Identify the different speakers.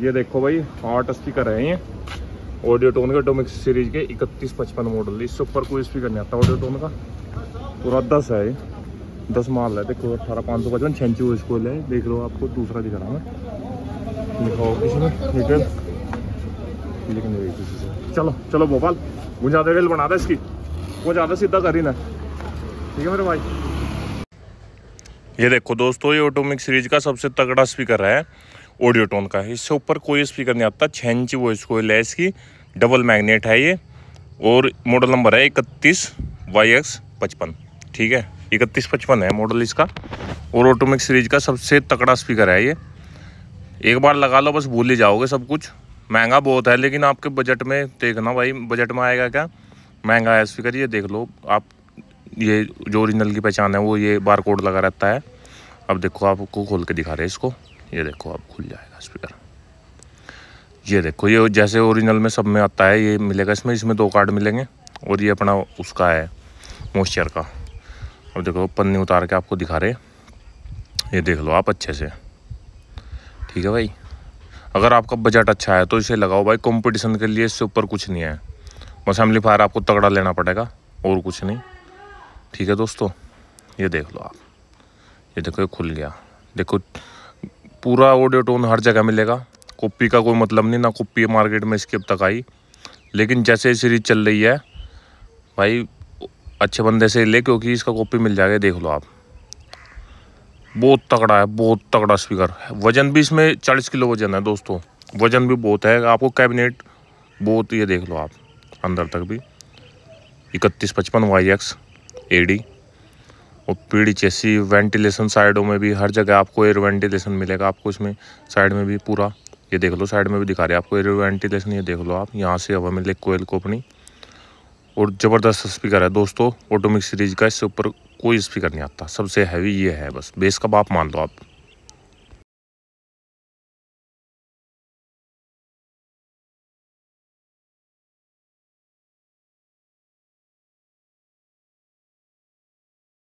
Speaker 1: ये देखो भाई, आठ स्पीकर है ये। ऑडियो टोन के ऑटोमिक सीरीज़ के इकतीस पचपन मॉडल इससे ऊपर कोई स्पीकर नहीं आता ऑडियो टोन का? पूरा दस है ये। दस माल है। देखो, अठारह पाँच सौ पचपन छंची वो स्कूल है देख लो आपको, दूसरा दिखा रहा मैं दिखाओ किसी में डिटेल लेकिन चलो चलो भोपाल मुझे ज़्यादा रेल बना दे इसकी। वो ज़्यादा सीधा कर ही ना। ठीक है मेरे भाई? ये देखो दोस्तों, ये ऑटोमिक सीरीज़ का सबसे तगड़ा स्पीकर है। ऑडियो टोन का इससे ऊपर कोई स्पीकर नहीं आता छः इंच वॉइस कोयल है इसकी डबल मैग्नेट है ये। और मॉडल नंबर है इकतीस वाई एक्स पचपन। ठीक है? इकतीस पचपन है मॉडल इसका। और ऑटोमिक सीरीज़ का सबसे तकड़ा स्पीकर है ये। एक बार लगा लो, बस भूल ही जाओगे सब कुछ। महँगा बहुत है, लेकिन आपके बजट में देखना भाई बजट में आएगा क्या? महँगा है स्पीकर ये देख लो। आप, ये जो ओरिजिनल की पहचान है, वो ये बार कोड लगा रहता है। अब देखो, आपको खोल के दिखा रहे हैं इसको। ये देखो, अब खुल जाएगा स्पीकर ये देखो, ये जैसे ओरिजिनल में सब में आता है, ये मिलेगा इसमें। इसमें दो कार्ड मिलेंगे, और ये अपना उसका है मॉइस्चर का। अब देखो, पन्नी उतार के आपको दिखा रहे ये देख लो आप अच्छे से। ठीक है भाई? अगर आपका बजट अच्छा है तो इसे लगाओ भाई। कंपटीशन के लिए इससे ऊपर कुछ नहीं है। बस एम्पलीफायर आपको तगड़ा लेना पड़ेगा, और कुछ नहीं। ठीक है दोस्तों? ये देख लो आप। ये देखो, ये खुल गया। देखो, पूरा ऑडियो टोन हर जगह मिलेगा। कॉपी का कोई मतलब नहीं, ना कॉपी मार्केट में इसकी अब तक आई। लेकिन जैसे सीरीज़ चल रही है, भाई, अच्छे बंदे से ले, क्योंकि इसका कॉपी मिल जाएगा, देख लो आप। बहुत तगड़ा है, बहुत तगड़ा स्पीकर वज़न भी इसमें चालीस किलो वज़न है, दोस्तों। वज़न भी बहुत है। आपको कैबिनेट बहुत ये देख लो आप, अंदर तक भी। इकतीस पचपन वाई एक्स ए डी और पीढ़ी चेसी वेंटिलेशन साइडों में भी हर जगह आपको एयर वेंटिलेशन मिलेगा। आपको इसमें साइड में भी पूरा, ये देख लो साइड में भी दिखा रहे हैं आपको एयर वेंटिलेशन ये देख लो आप, यहाँ से हवा मिले कोयल को अपनी। और ज़बरदस्त स्पीकर है दोस्तों ऑटोमिक सीरीज़ का इससे ऊपर कोई स्पीकर नहीं आता। सबसे हैवी ये है बस बेस का बाप मान लो आप।